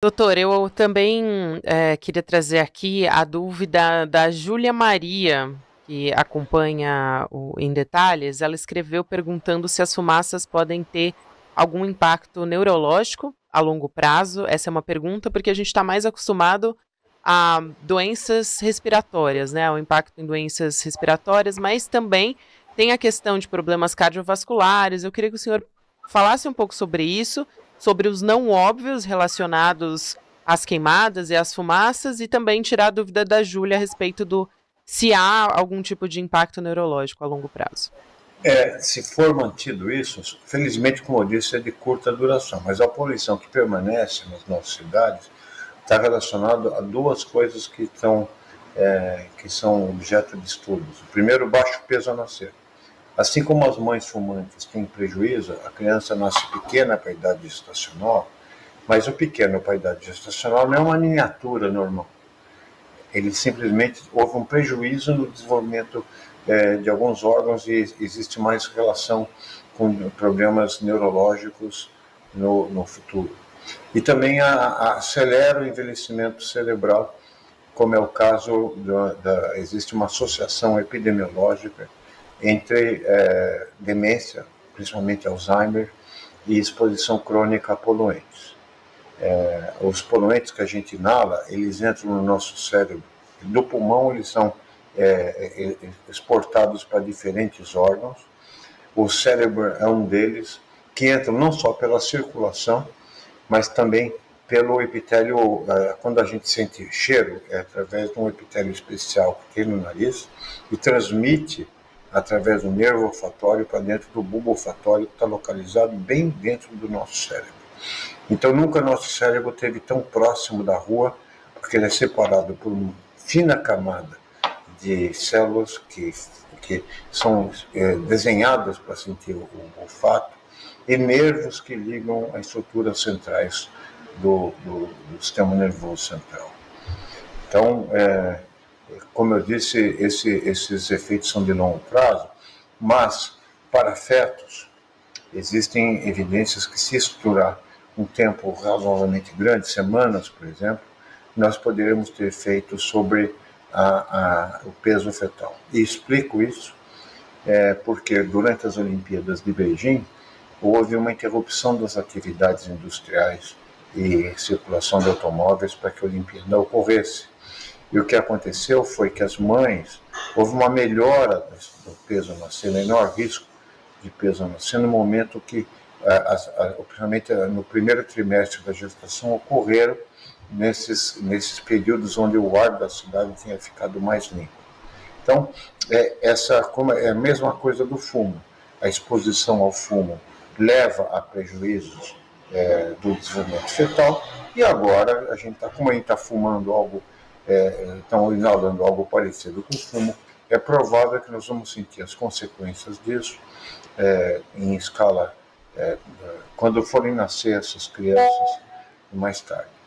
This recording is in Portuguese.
Doutor, eu também é, queria trazer aqui a dúvida da Júlia Maria, que acompanha o Em Detalhes. Ela escreveu perguntando se as fumaças podem ter algum impacto neurológico a longo prazo. Essa é uma pergunta porque a gente está mais acostumado a doenças respiratórias, né? O impacto em doenças respiratórias, mas também tem a questão de problemas cardiovasculares. Eu queria que o senhor falasse um pouco sobre isso sobre os não óbvios relacionados às queimadas e às fumaças e também tirar a dúvida da Júlia a respeito do se há algum tipo de impacto neurológico a longo prazo. É, se for mantido isso, felizmente, como eu disse, é de curta duração, mas a poluição que permanece nas nossas cidades está relacionada a duas coisas que, estão, é, que são objeto de estudos. O primeiro, baixo peso a nascer. Assim como as mães fumantes têm prejuízo, a criança nasce pequena para a idade gestacional, mas o pequeno para a idade gestacional não é uma miniatura normal. Ele simplesmente houve um prejuízo no desenvolvimento é, de alguns órgãos e existe mais relação com problemas neurológicos no, no futuro. E também a, a acelera o envelhecimento cerebral, como é o caso da, da existe uma associação epidemiológica entre é, demência, principalmente Alzheimer, e exposição crônica a poluentes. É, os poluentes que a gente inala, eles entram no nosso cérebro. Do pulmão, eles são é, exportados para diferentes órgãos. O cérebro é um deles, que entra não só pela circulação, mas também pelo epitélio, quando a gente sente cheiro, é através de um epitélio especial que tem no nariz e transmite através do nervo olfatório para dentro do bulbo olfatório que está localizado bem dentro do nosso cérebro. Então nunca nosso cérebro esteve tão próximo da rua, porque ele é separado por uma fina camada de células que, que são é, desenhadas para sentir o, o, olfato e nervos que ligam as estruturas centrais do, do, do sistema nervoso central. Então, é, como eu disse, esse, esses efeitos são de longo prazo, mas para fetos existem evidências que se estruturar um tempo razoavelmente grande, semanas, por exemplo, nós poderemos ter efeitos sobre a, a, o peso fetal. E explico isso é, porque durante as Olimpíadas de Beijing houve uma interrupção das atividades industriais e circulação de automóveis para que a Olimpíada ocorresse. E o que aconteceu foi que as mães, houve uma melhora do peso nascer, menor risco de peso nascer no momento que, principalmente no primeiro trimestre da gestação, ocorreram nesses, nesses períodos onde o ar da cidade tinha ficado mais limpo. Então, é, essa como é a mesma coisa do fumo. A exposição ao fumo leva a prejuízos é, do desenvolvimento fetal, e agora a gente está, como a gente está fumando algo é, estão inalando algo parecido com fumo, é provável que nós vamos sentir as consequências disso é, em escala é, quando forem nascer essas crianças mais tarde.